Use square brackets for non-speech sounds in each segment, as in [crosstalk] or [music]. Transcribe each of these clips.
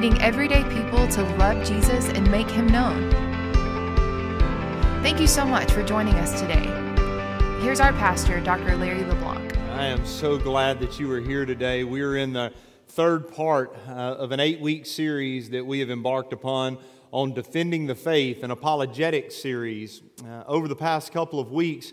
leading everyday people to love Jesus and make him known. Thank you so much for joining us today. Here's our pastor, Dr. Larry LeBlanc. I am so glad that you are here today. We are in the third part uh, of an eight week series that we have embarked upon on defending the faith, an apologetic series. Uh, over the past couple of weeks,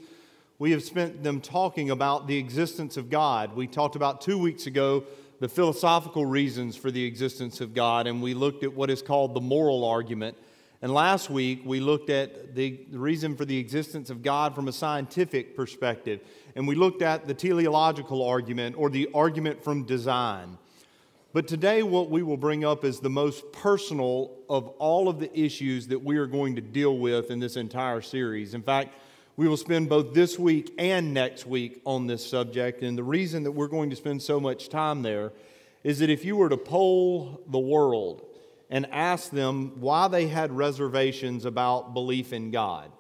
we have spent them talking about the existence of God. We talked about two weeks ago the philosophical reasons for the existence of God, and we looked at what is called the moral argument. And last week, we looked at the, reason for the existence of God from a scientific perspective. And we looked at the teleological argument or the argument from design. But today, what we will bring up is the most personal of all of the issues that we are going to deal with in this entire series. In fact, we will spend both this week and next week on this subject. And the reason that we're going to spend so much time there is that if you were to poll the world and ask them why they had reservations about belief in God,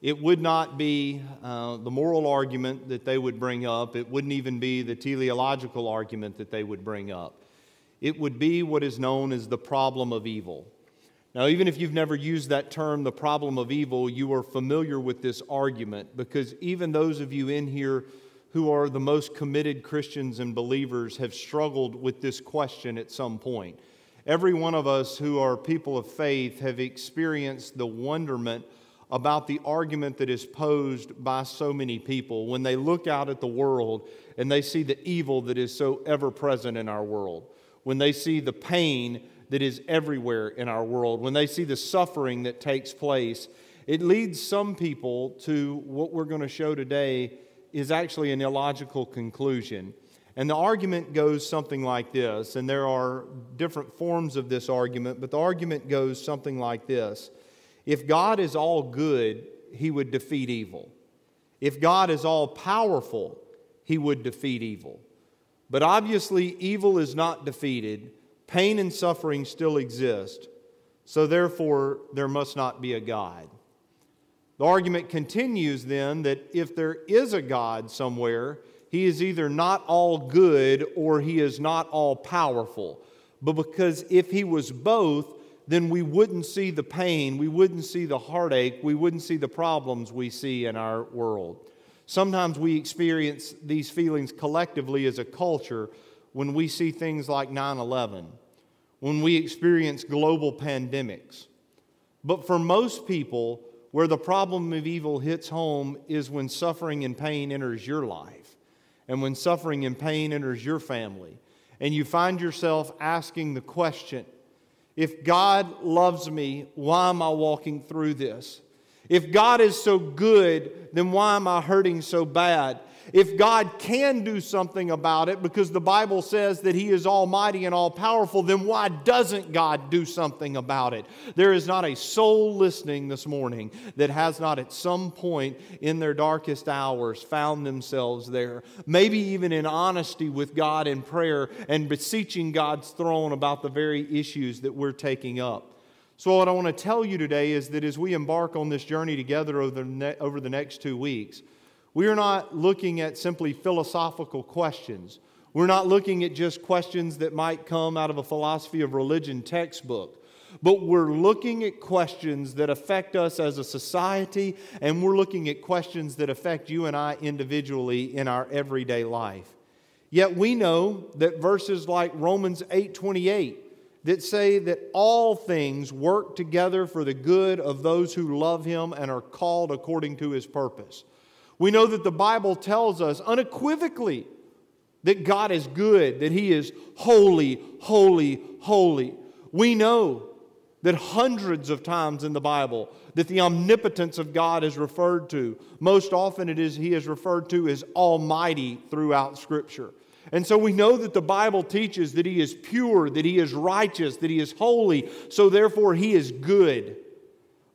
it would not be uh, the moral argument that they would bring up. It wouldn't even be the teleological argument that they would bring up it would be what is known as the problem of evil. Now, even if you've never used that term, the problem of evil, you are familiar with this argument because even those of you in here who are the most committed Christians and believers have struggled with this question at some point. Every one of us who are people of faith have experienced the wonderment about the argument that is posed by so many people when they look out at the world and they see the evil that is so ever present in our world when they see the pain that is everywhere in our world, when they see the suffering that takes place, it leads some people to what we're going to show today is actually an illogical conclusion. And the argument goes something like this, and there are different forms of this argument, but the argument goes something like this If God is all good, he would defeat evil. If God is all powerful, he would defeat evil. But obviously, evil is not defeated. Pain and suffering still exist. So, therefore, there must not be a God. The argument continues then that if there is a God somewhere, he is either not all good or he is not all powerful. But because if he was both, then we wouldn't see the pain, we wouldn't see the heartache, we wouldn't see the problems we see in our world. Sometimes we experience these feelings collectively as a culture when we see things like 9 11, when we experience global pandemics. But for most people, where the problem of evil hits home is when suffering and pain enters your life, and when suffering and pain enters your family, and you find yourself asking the question if God loves me, why am I walking through this? If God is so good, then why am I hurting so bad? If God can do something about it because the Bible says that He is almighty and all powerful, then why doesn't God do something about it? There is not a soul listening this morning that has not at some point in their darkest hours found themselves there. Maybe even in honesty with God in prayer and beseeching God's throne about the very issues that we're taking up. So, what I want to tell you today is that as we embark on this journey together over the, over the next two weeks, we are not looking at simply philosophical questions. We're not looking at just questions that might come out of a philosophy of religion textbook, but we're looking at questions that affect us as a society, and we're looking at questions that affect you and I individually in our everyday life. Yet we know that verses like Romans 8 28 that say that all things work together for the good of those who love him and are called according to his purpose. We know that the Bible tells us unequivocally that God is good, that he is holy, holy, holy. We know that hundreds of times in the Bible that the omnipotence of God is referred to. Most often it is he is referred to as almighty throughout scripture. And so we know that the Bible teaches that He is pure, that He is righteous, that He is holy, so therefore He is good.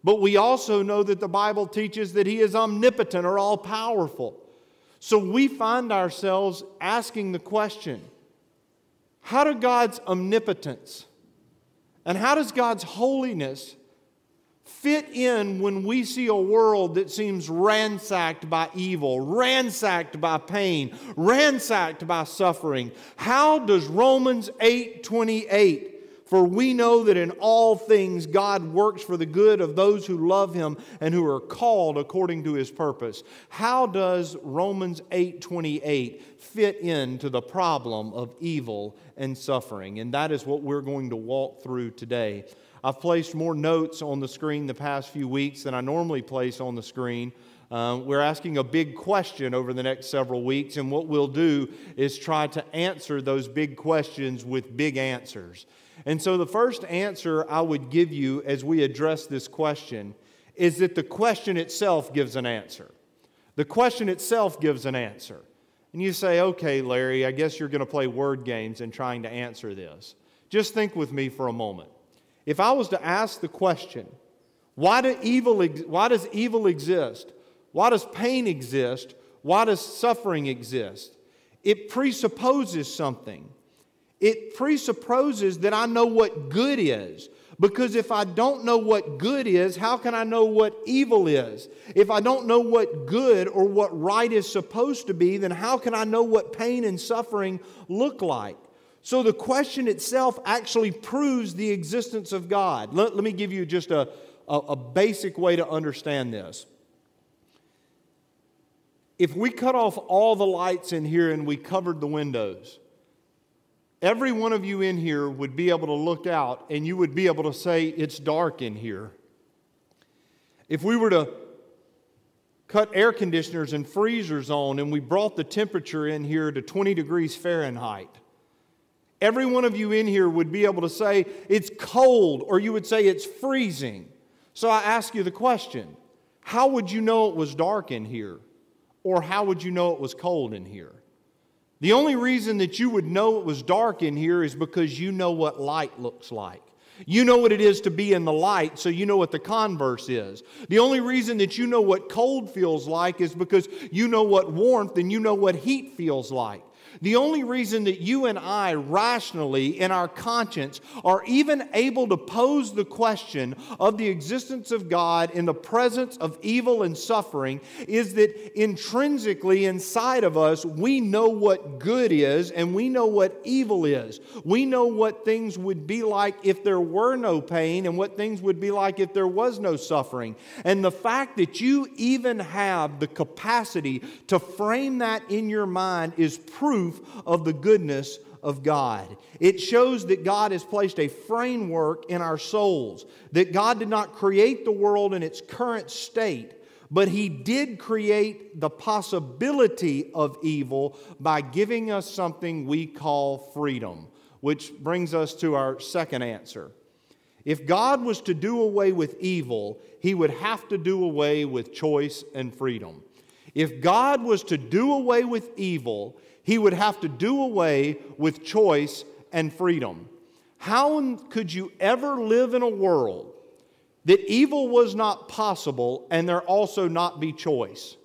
But we also know that the Bible teaches that He is omnipotent or all powerful. So we find ourselves asking the question how do God's omnipotence and how does God's holiness fit in when we see a world that seems ransacked by evil, ransacked by pain, ransacked by suffering? How does Romans 8 28 for we know that in all things God works for the good of those who love him and who are called according to his purpose. How does Romans 8:28 fit into the problem of evil and suffering? And that is what we're going to walk through today. I've placed more notes on the screen the past few weeks than I normally place on the screen. Uh, we're asking a big question over the next several weeks, and what we'll do is try to answer those big questions with big answers. And so, the first answer I would give you as we address this question is that the question itself gives an answer. The question itself gives an answer. And you say, okay, Larry, I guess you're going to play word games in trying to answer this. Just think with me for a moment. If I was to ask the question, why, do evil, why does evil exist? Why does pain exist? Why does suffering exist? It presupposes something. It presupposes that I know what good is. Because if I don't know what good is, how can I know what evil is? If I don't know what good or what right is supposed to be, then how can I know what pain and suffering look like? So the question itself actually proves the existence of God. Let, let me give you just a, a, a basic way to understand this. If we cut off all the lights in here and we covered the windows, every one of you in here would be able to look out and you would be able to say, It's dark in here. If we were to cut air conditioners and freezers on and we brought the temperature in here to 20 degrees Fahrenheit, every one of you in here would be able to say, It's cold, or you would say, It's freezing. So I ask you the question how would you know it was dark in here? Or how would you know it was cold in here? The only reason that you would know it was dark in here is because you know what light looks like. You know what it is to be in the light, so you know what the converse is. The only reason that you know what cold feels like is because you know what warmth and you know what heat feels like. The only reason that you and I, rationally, in our conscience, are even able to pose the question of the existence of God in the presence of evil and suffering is that intrinsically inside of us, we know what good is and we know what evil is. We know what things would be like if there were no pain and what things would be like if there was no suffering. And the fact that you even have the capacity to frame that in your mind is proof proof of the goodness of God. It shows that God has placed a framework in our souls, that God did not create the world in its current state, but He did create the possibility of evil by giving us something we call freedom, which brings us to our second answer. If God was to do away with evil, He would have to do away with choice and freedom. If God was to do away with evil, he would have to do away with choice and freedom. How could you ever live in a world that evil was not possible and there also not be choice?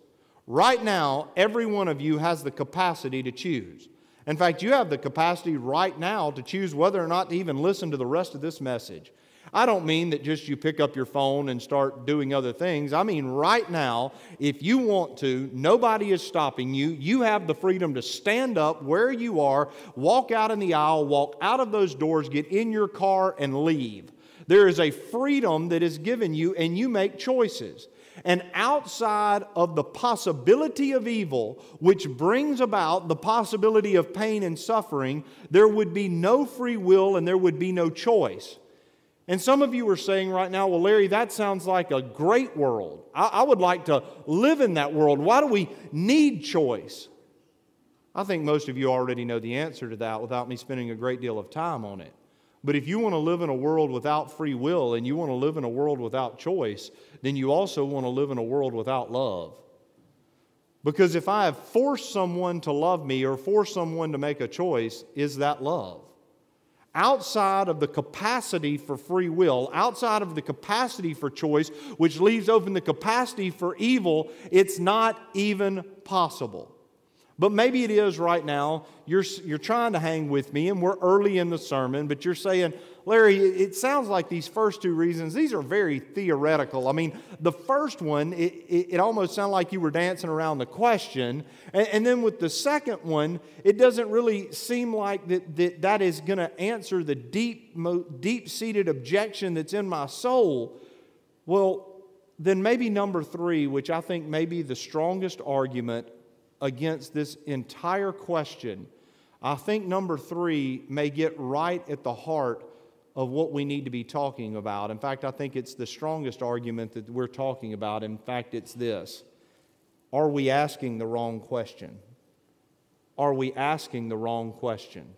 Right now, every one of you has the capacity to choose. In fact, you have the capacity right now to choose whether or not to even listen to the rest of this message. I don't mean that just you pick up your phone and start doing other things. I mean, right now, if you want to, nobody is stopping you. You have the freedom to stand up where you are, walk out in the aisle, walk out of those doors, get in your car, and leave. There is a freedom that is given you, and you make choices. And outside of the possibility of evil, which brings about the possibility of pain and suffering, there would be no free will and there would be no choice. And some of you are saying right now, well, Larry, that sounds like a great world. I, I, would like to live in that world. Why do we need choice? I think most of you already know the answer to that without me spending a great deal of time on it. But if you want to live in a world without free will and you want to live in a world without choice, then you also want to live in a world without love. Because if I have forced someone to love me or forced someone to make a choice, is that love? Outside of the capacity for free will, outside of the capacity for choice, which leaves open the capacity for evil, it's not even possible. but maybe it is right now. You're, you're trying to hang with me, and we're early in the sermon, but you're saying, Larry, it sounds like these first two reasons, these are very theoretical. I mean, the first one, it, it, it almost sounded like you were dancing around the question. And, and, then with the second one, it doesn't really seem like that, that, that is going to answer the deep, deep seated objection that's in my soul. Well, then maybe number three, which I think may be the strongest argument against this entire question, I think number three may get right at the heart of what we need to be talking about. In fact, I think it's the strongest argument that we're talking about. In fact, it's this Are we asking the wrong question? Are we asking the wrong question?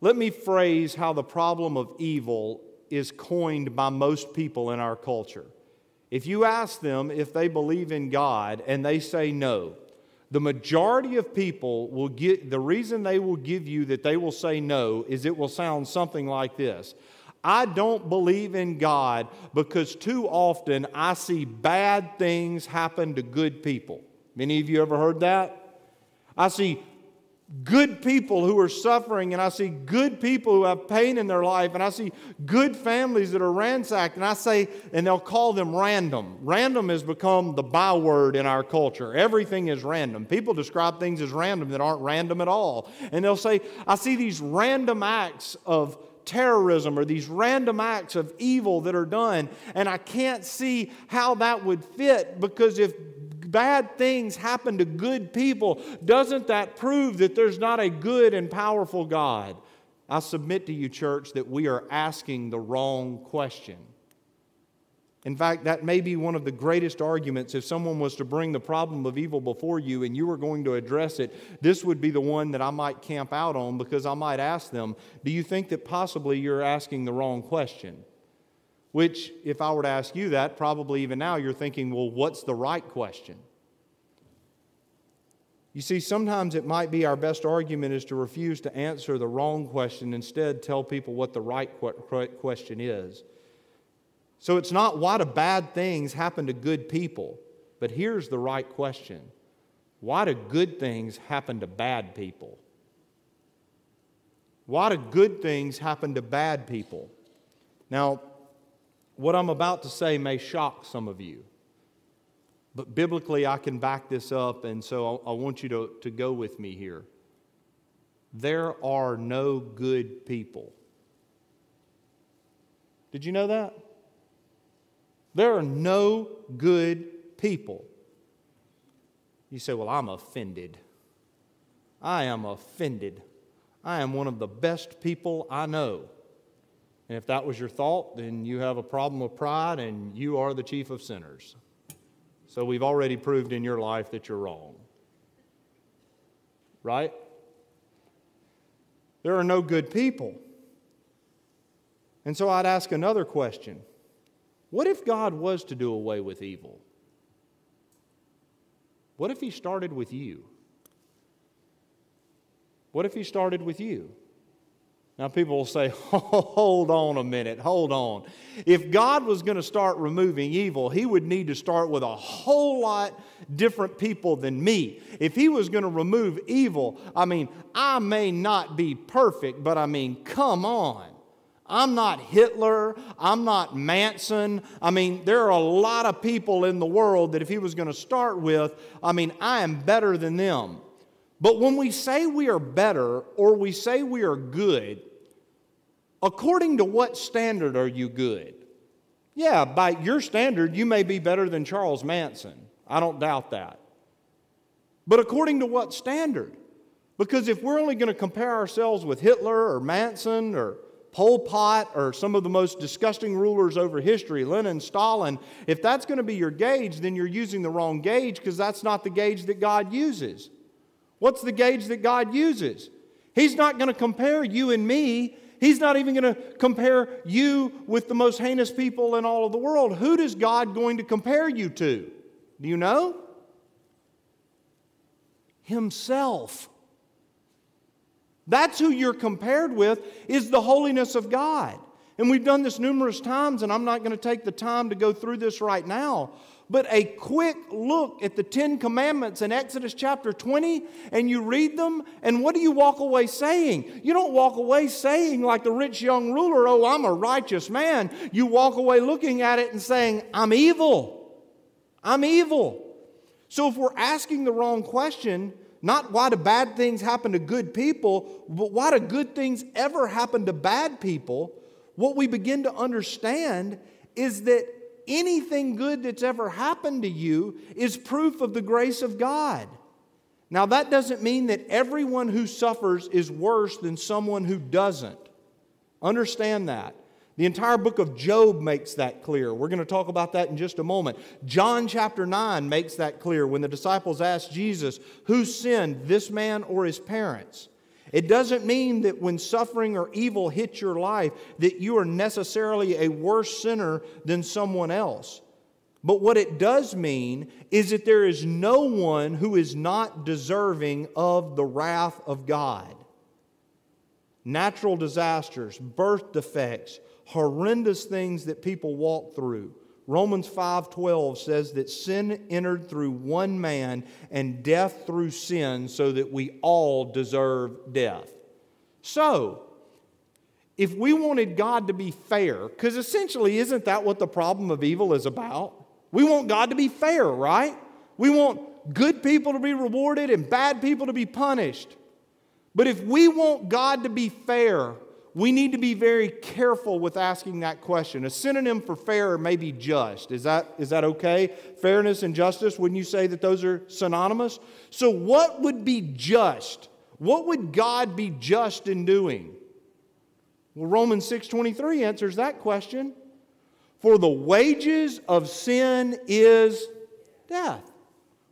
Let me phrase how the problem of evil is coined by most people in our culture. If you ask them if they believe in God and they say no, the majority of people will get the reason they will give you that they will say no is it will sound something like this I don't believe in God because too often I see bad things happen to good people. Many of you ever heard that? I see good people who are suffering, and I see good people who have pain in their life, and I see good families that are ransacked, and I say, and they'll call them random. Random has become the byword in our culture. Everything is random. People describe things as random that aren't random at all. And they'll say, I see these random acts of terrorism or these random acts of evil that are done, and I can't see how that would fit because if bad things happen to good people, doesn't that prove that there's not a good and powerful God? I submit to you, church, that we are asking the wrong question. In fact, that may be one of the greatest arguments. If someone was to bring the problem of evil before you and you were going to address it, this would be the one that I might camp out on because I might ask them, Do you think that possibly you're asking the wrong question? Which, if I were to ask you that, probably even now you're thinking, well, what's the right question? You see, sometimes it might be our best argument is to refuse to answer the wrong question, instead, tell people what the right question is. So it's not why do bad things happen to good people, but here's the right question why do good things happen to bad people? Why do good things happen to bad people? Now, what I'm about to say may shock some of you, but biblically I can back this up, and so I want you to, to go with me here. There are no good people. Did you know that? There are no good people. You say, Well, I'm offended. I am offended. I am one of the best people I know. And if that was your thought, then you have a problem with pride and you are the chief of sinners. So we've already proved in your life that you're wrong. Right? There are no good people. And so I'd ask another question What if God was to do away with evil? What if He started with you? What if He started with you? Now, people will say, [laughs] hold on a minute, hold on. If God was going to start removing evil, He would need to start with a whole lot different people than me. If He was going to remove evil, I mean, I may not be perfect, but I mean, come on. I'm not Hitler. I'm not Manson. I mean, there are a lot of people in the world that if He was going to start with, I mean, I am better than them. But when we say we are better or we say we are good, According to what standard are you good? Yeah, by your standard, you may be better than Charles Manson. I don't doubt that. But according to what standard? Because if we're only going to compare ourselves with Hitler or Manson or Pol Pot or some of the most disgusting rulers over history, Lenin, Stalin, if that's going to be your gauge, then you're using the wrong gauge because that's not the gauge that God uses. What's the gauge that God uses? He's not going to compare you and me He's not even going to compare you with the most heinous people in all of the world. Who is God going to compare you to? Do you know? Himself. That's who you're compared with, is the holiness of God. And we've done this numerous times, and I'm not going to take the time to go through this right now. But a quick look at the Ten Commandments in Exodus chapter 20, and you read them, and what do you walk away saying? You don't walk away saying, like the rich young ruler, oh, I'm a righteous man. You walk away looking at it and saying, I'm evil. I'm evil. So if we're asking the wrong question, not why do bad things happen to good people, but why do good things ever happen to bad people, what we begin to understand is that anything good that's ever happened to you is proof of the grace of God. Now, that doesn't mean that everyone who suffers is worse than someone who doesn't. Understand that. The entire book of Job makes that clear. We're going to talk about that in just a moment. John chapter 9 makes that clear when the disciples asked Jesus, Who sinned, this man or his parents? It doesn't mean that when suffering or evil hits your life that you are necessarily a worse sinner than someone else. But what it does mean is that there is no one who is not deserving of the wrath of God. Natural disasters, birth defects, horrendous things that people walk through. Romans 5:12 says that sin entered through one man and death through sin so that we all deserve death. So, if we wanted God to be fair, cuz essentially isn't that what the problem of evil is about? We want God to be fair, right? We want good people to be rewarded and bad people to be punished. But if we want God to be fair, we need to be very careful with asking that question. A synonym for fair may be just. Is that, is that okay? Fairness and justice, wouldn't you say that those are synonymous? So, what would be just? What would God be just in doing? Well, Romans 6:23 answers that question. For the wages of sin is death.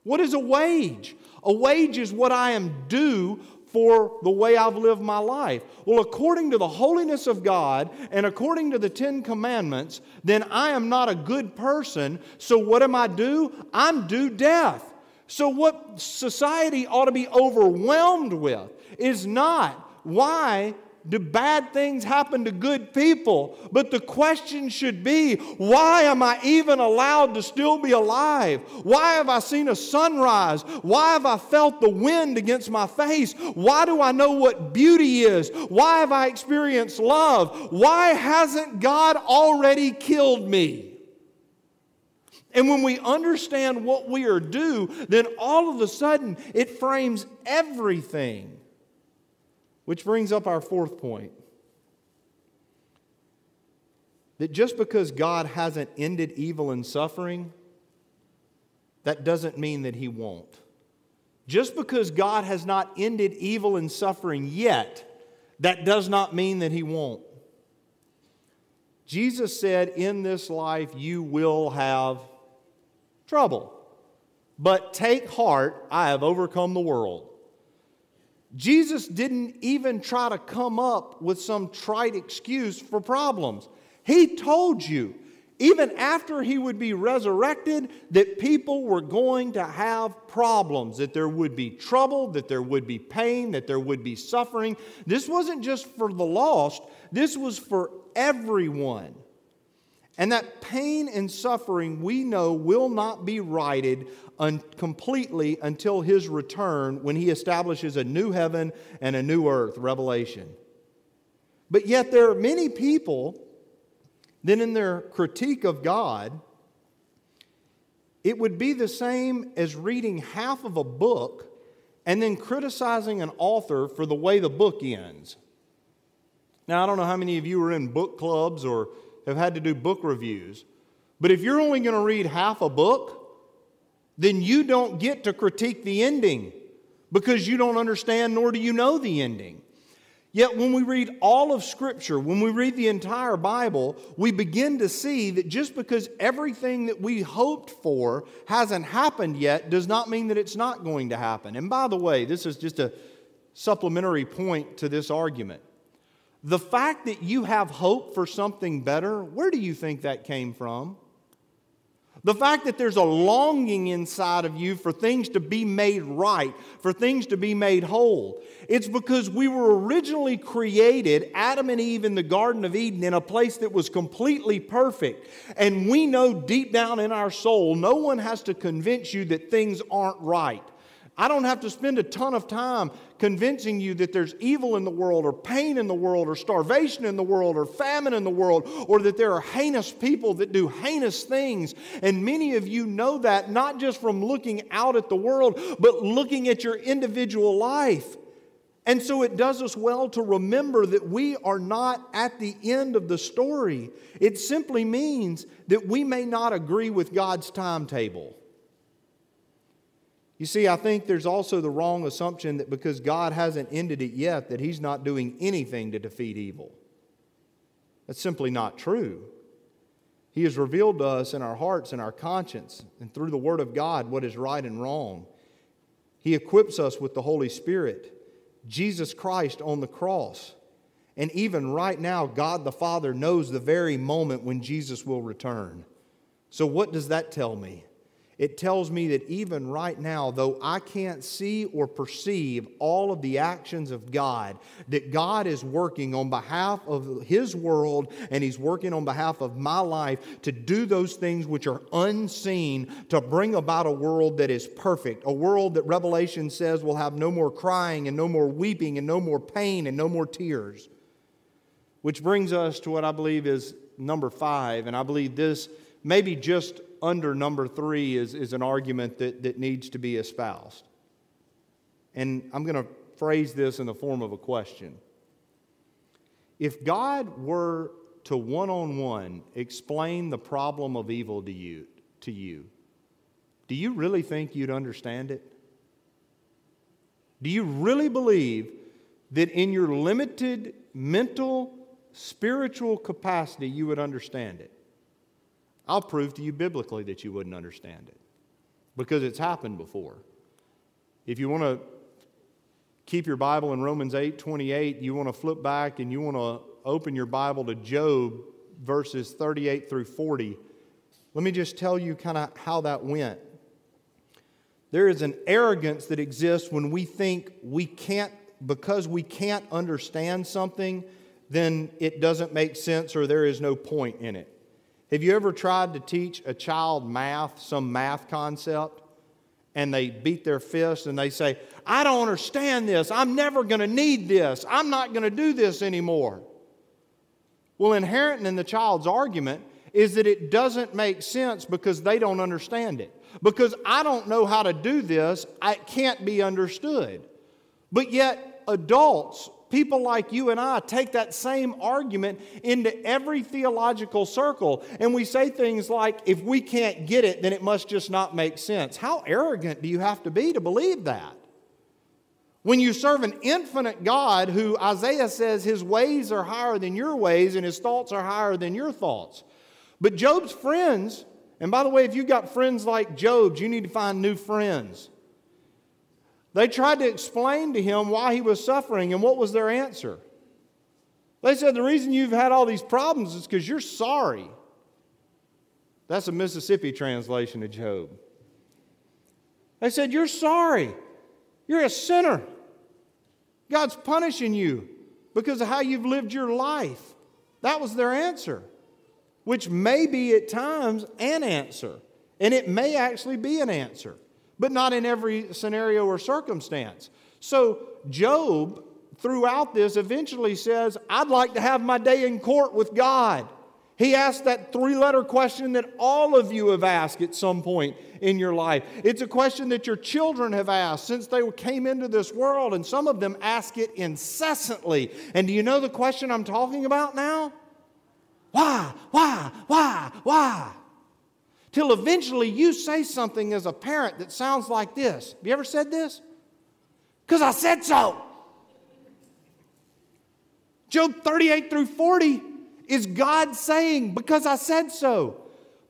What is a wage? A wage is what I am due for the way I've lived my life. Well, according to the holiness of God and according to the Ten Commandments, then I am not a good person. So, what am I due? I'm due death. So, what society ought to be overwhelmed with is not why do bad things happen to good people? But the question should be why am I even allowed to still be alive? Why have I seen a sunrise? Why have I felt the wind against my face? Why do I know what beauty is? Why have I experienced love? Why hasn't God already killed me? And when we understand what we are due, then all of a sudden it frames everything which brings up our fourth point that just because God hasn't ended evil and suffering, that doesn't mean that He won't. Just because God has not ended evil and suffering yet, that does not mean that He won't. Jesus said, In this life you will have trouble. But take heart, I have overcome the world. Jesus didn't even try to come up with some trite excuse for problems. He told you, even after he would be resurrected, that people were going to have problems, that there would be trouble, that there would be pain, that there would be suffering. This wasn't just for the lost, this was for everyone. And that pain and suffering we know will not be righted un- completely until his return when he establishes a new heaven and a new earth, Revelation. But yet, there are many people that, in their critique of God, it would be the same as reading half of a book and then criticizing an author for the way the book ends. Now, I don't know how many of you are in book clubs or have had to do book reviews. But if you're only going to read half a book, then you don't get to critique the ending because you don't understand nor do you know the ending. Yet, when we read all of Scripture, when we read the entire Bible, we begin to see that just because everything that we hoped for hasn't happened yet does not mean that it's not going to happen. And by the way, this is just a supplementary point to this argument. The fact that you have hope for something better, where do you think that came from? The fact that there's a longing inside of you for things to be made right, for things to be made whole. It's because we were originally created, Adam and Eve in the Garden of Eden, in a place that was completely perfect. And we know deep down in our soul, no one has to convince you that things aren't right. I don't have to spend a ton of time convincing you that there's evil in the world, or pain in the world, or starvation in the world, or famine in the world, or that there are heinous people that do heinous things. And many of you know that not just from looking out at the world, but looking at your individual life. And so it does us well to remember that we are not at the end of the story. It simply means that we may not agree with God's timetable. You see, I think there's also the wrong assumption that because God hasn't ended it yet, that He's not doing anything to defeat evil. That's simply not true. He has revealed to us in our hearts and our conscience and through the Word of God what is right and wrong. He equips us with the Holy Spirit, Jesus Christ on the cross. And even right now, God the Father knows the very moment when Jesus will return. So, what does that tell me? It tells me that even right now, though I can't see or perceive all of the actions of God, that God is working on behalf of His world and He's working on behalf of my life to do those things which are unseen to bring about a world that is perfect, a world that Revelation says will have no more crying and no more weeping and no more pain and no more tears. Which brings us to what I believe is number five, and I believe this maybe just under number three is, is an argument that, that needs to be espoused. And I'm going to phrase this in the form of a question. If God were to one on one explain the problem of evil to you, to you, do you really think you'd understand it? Do you really believe that in your limited mental, spiritual capacity you would understand it? I'll prove to you biblically that you wouldn't understand it because it's happened before. If you want to keep your Bible in Romans 8 28, you want to flip back and you want to open your Bible to Job verses 38 through 40. Let me just tell you kind of how that went. There is an arrogance that exists when we think we can't, because we can't understand something, then it doesn't make sense or there is no point in it. Have you ever tried to teach a child math, some math concept, and they beat their fist and they say, I don't understand this. I'm never going to need this. I'm not going to do this anymore. Well, inherent in the child's argument is that it doesn't make sense because they don't understand it. Because I don't know how to do this, it can't be understood. But yet, adults people like you and I take that same argument into every theological circle and we say things like, if we can't get it, then it must just not make sense. How arrogant do you have to be to believe that? When you serve an infinite God who Isaiah says his ways are higher than your ways and his thoughts are higher than your thoughts. But Job's friends, and by the way, if you've got friends like Job's, you need to find new friends. They tried to explain to him why he was suffering, and what was their answer? They said, The reason you've had all these problems is because you're sorry. That's a Mississippi translation of Job. They said, You're sorry. You're a sinner. God's punishing you because of how you've lived your life. That was their answer, which may be at times an answer, and it may actually be an answer but not in every scenario or circumstance. So, Job, throughout this, eventually says, I'd like to have my day in court with God. He asked that three letter question that all of you have asked at some point in your life. It's a question that your children have asked since they came into this world, and some of them ask it incessantly. And do you know the question I'm talking about now? Why, why, why, why? Till eventually you say something as a parent that sounds like this. Have you ever said this? Because I said so. Job 38 through 40 is God saying, Because I said so.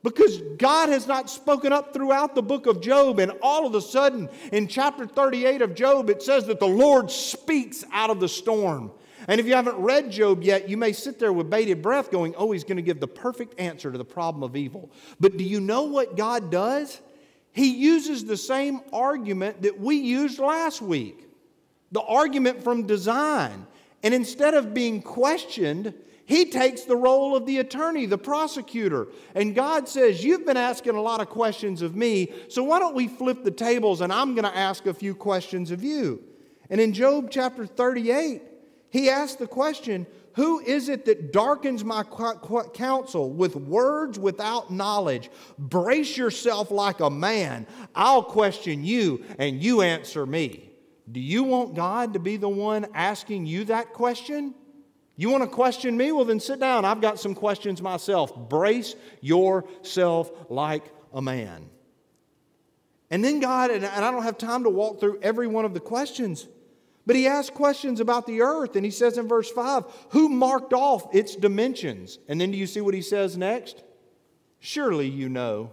Because God has not spoken up throughout the book of Job, and all of a sudden, in chapter 38 of Job, it says that the Lord speaks out of the storm. And if you haven't read Job yet, you may sit there with bated breath going, oh, he's going to give the perfect answer to the problem of evil. But do you know what God does? He uses the same argument that we used last week the argument from design. And instead of being questioned, he takes the role of the attorney, the prosecutor. And God says, You've been asking a lot of questions of me, so why don't we flip the tables and I'm going to ask a few questions of you? And in Job chapter 38, he asks the question Who is it that darkens my counsel with words without knowledge? Brace yourself like a man. I'll question you, and you answer me. Do you want God to be the one asking you that question? You want to question me? Well, then sit down. I've got some questions myself. Brace yourself like a man. And then God, and I don't have time to walk through every one of the questions, but he asks questions about the earth. And he says in verse 5, Who marked off its dimensions? And then do you see what he says next? Surely you know.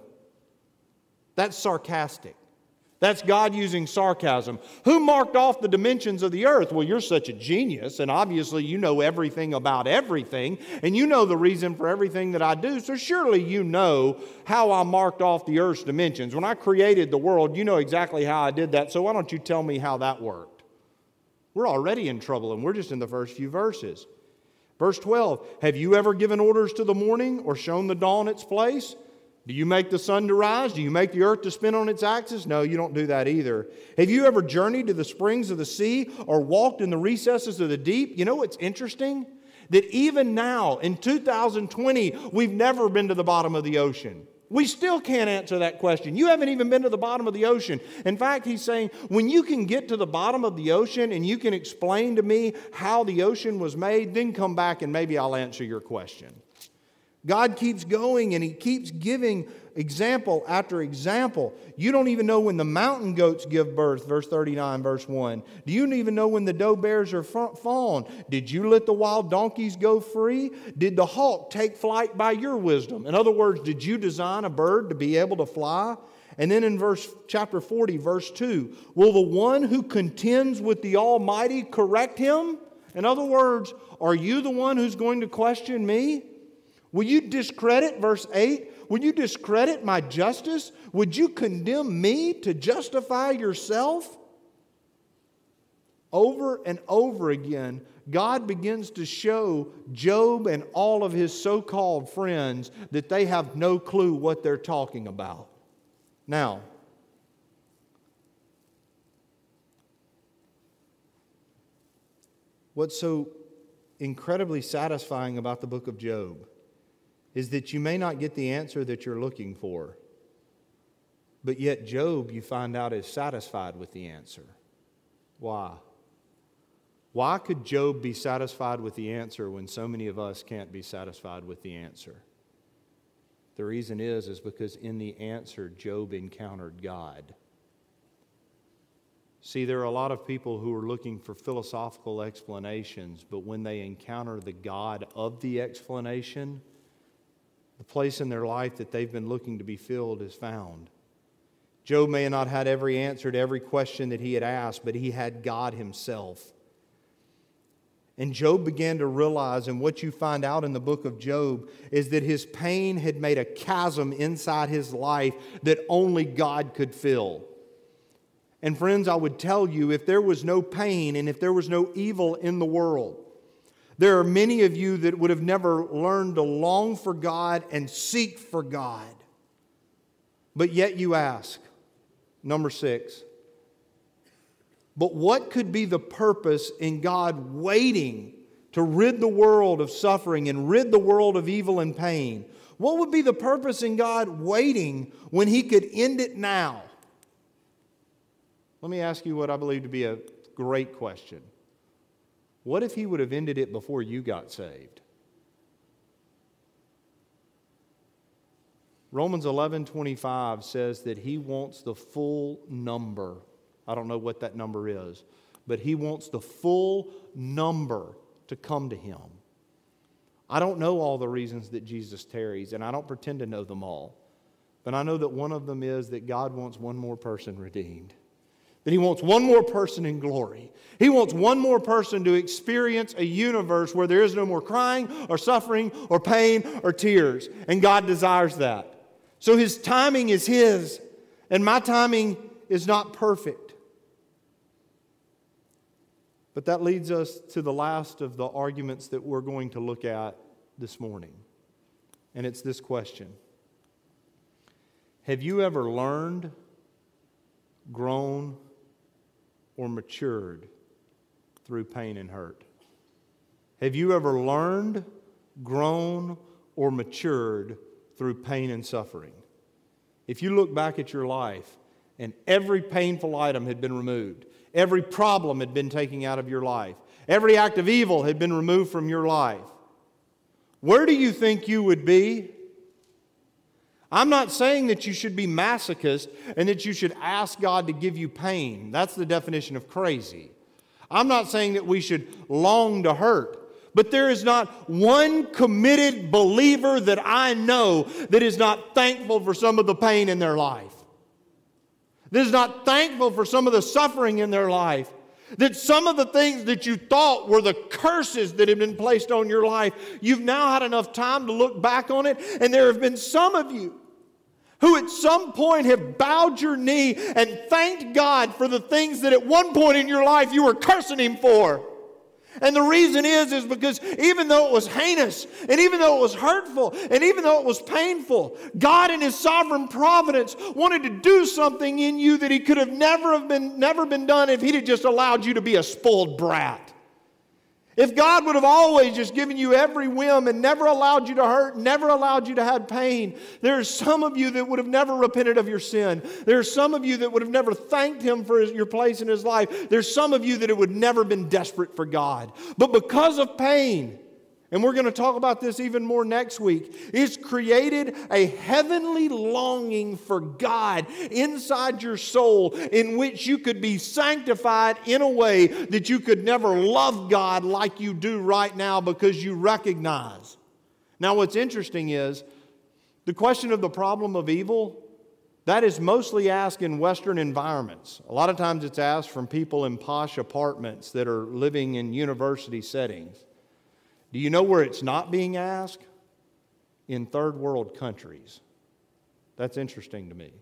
That's sarcastic. That's God using sarcasm. Who marked off the dimensions of the earth? Well, you're such a genius, and obviously you know everything about everything, and you know the reason for everything that I do, so surely you know how I marked off the earth's dimensions. When I created the world, you know exactly how I did that, so why don't you tell me how that worked? We're already in trouble, and we're just in the first few verses. Verse 12 Have you ever given orders to the morning or shown the dawn its place? Do you make the sun to rise? Do you make the earth to spin on its axis? No, you don't do that either. Have you ever journeyed to the springs of the sea or walked in the recesses of the deep? You know what's interesting? That even now, in 2020, we've never been to the bottom of the ocean. We still can't answer that question. You haven't even been to the bottom of the ocean. In fact, he's saying, when you can get to the bottom of the ocean and you can explain to me how the ocean was made, then come back and maybe I'll answer your question. God keeps going and He keeps giving example after example. You don't even know when the mountain goats give birth, verse 39, verse 1. Do you even know when the doe bears are fawn? Did you let the wild donkeys go free? Did the hawk take flight by your wisdom? In other words, did you design a bird to be able to fly? And then in verse chapter 40, verse 2, will the one who contends with the Almighty correct him? In other words, are you the one who's going to question me? Will you discredit, verse 8? Will you discredit my justice? Would you condemn me to justify yourself? Over and over again, God begins to show Job and all of his so called friends that they have no clue what they're talking about. Now, what's so incredibly satisfying about the book of Job is that you may not get the answer that you're looking for, but yet Job, you find out, is satisfied with the answer. Why? Why could Job be satisfied with the answer when so many of us can't be satisfied with the answer? The reason is is because in the answer Job encountered God. See, there are a lot of people who are looking for philosophical explanations, but when they encounter the God of the explanation, the place in their life that they've been looking to be filled is found. Job may not have had every answer to every question that he had asked, but he had God himself. And Job began to realize, and what you find out in the book of Job is that his pain had made a chasm inside his life that only God could fill. And friends, I would tell you if there was no pain and if there was no evil in the world, there are many of you that would have never learned to long for God and seek for God. But yet you ask, number six, but what could be the purpose in God waiting to rid the world of suffering and rid the world of evil and pain? What would be the purpose in God waiting when He could end it now? Let me ask you what I believe to be a great question. What if he would have ended it before you got saved? Romans 11:25 says that he wants the full number. I don't know what that number is, but he wants the full number to come to him. I don't know all the reasons that Jesus tarries, and I don't pretend to know them all. But I know that one of them is that God wants one more person redeemed that He wants one more person in glory. He wants one more person to experience a universe where there is no more crying or suffering or pain or tears. And God desires that. So His timing is His, and my timing is not perfect. But that leads us to the last of the arguments that we're going to look at this morning. And it's this question Have you ever learned, grown, or matured through pain and hurt? Have you ever learned, grown, or matured through pain and suffering? If you look back at your life and every painful item had been removed, every problem had been taken out of your life, every act of evil had been removed from your life, where do you think you would be? I'm not saying that you should be masochist and that you should ask God to give you pain. That's the definition of crazy. I'm not saying that we should long to hurt. But there is not one committed believer that I know that is not thankful for some of the pain in their life, that is not thankful for some of the suffering in their life, that some of the things that you thought were the curses that had been placed on your life, you've now had enough time to look back on it, and there have been some of you who at some point have bowed your knee and thanked God for the things that at one point in your life you were cursing Him for. And the reason is, is because even though it was heinous, and even though it was hurtful, and even though it was painful, God in His sovereign providence wanted to do something in you that He could have never have been never been done if He'd have just allowed you to be a spoiled brat. If God would have always just given you every whim and never allowed you to hurt, never allowed you to have pain, there are some of you that would have never repented of your sin. There are some of you that would have never thanked Him for his, your place in His life. There's some of you that it would never been desperate for God. But because of pain, and we're going to talk about this even more next week, it's created a heavenly longing for God inside your soul in which you could be sanctified in a way that you could never love God like you do right now because you recognize. Now, what's interesting is the question of the problem of evil. That is mostly asked in Western environments. A lot of times it's asked from people in posh apartments that are living in university settings. Do you know where it's not being asked? In third world countries. That's interesting to me.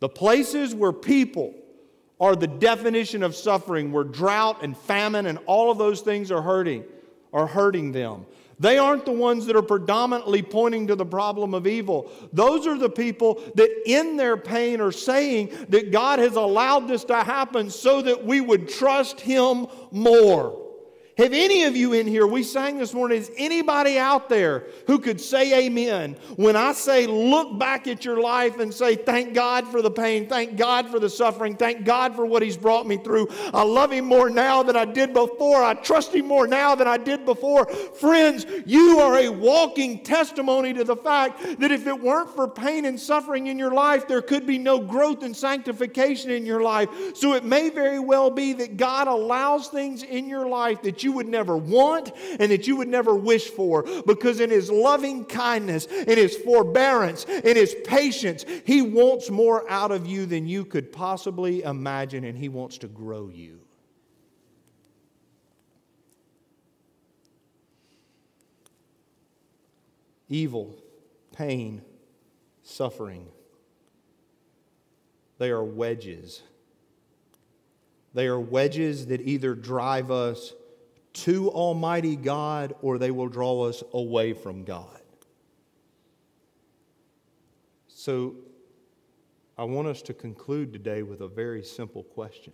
The places where people are the definition of suffering, where drought and famine and all of those things are hurting, are hurting them. They aren't the ones that are predominantly pointing to the problem of evil. Those are the people that, in their pain, are saying that God has allowed this to happen so that we would trust Him more. Have any of you in here, we sang this morning, is anybody out there who could say amen when I say look back at your life and say, thank God for the pain, thank God for the suffering, thank God for what He's brought me through. I love Him more now than I did before. I trust Him more now than I did before. Friends, you are a walking testimony to the fact that if it weren't for pain and suffering in your life, there could be no growth and sanctification in your life. So it may very well be that God allows things in your life you would never want and that you would never wish for. Because in His loving kindness, in His forbearance, in His patience, He wants more out of you than you could possibly imagine, and He wants to grow you. Evil, pain, suffering. They are wedges they are wedges that either drive us to Almighty God or they will draw us away from God. So I want us to conclude today with a very simple question.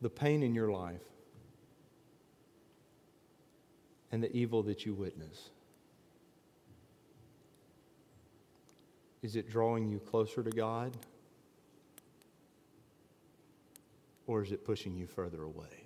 The pain in your life and the evil that you witness. Is it drawing you closer to God? Or is it pushing you further away?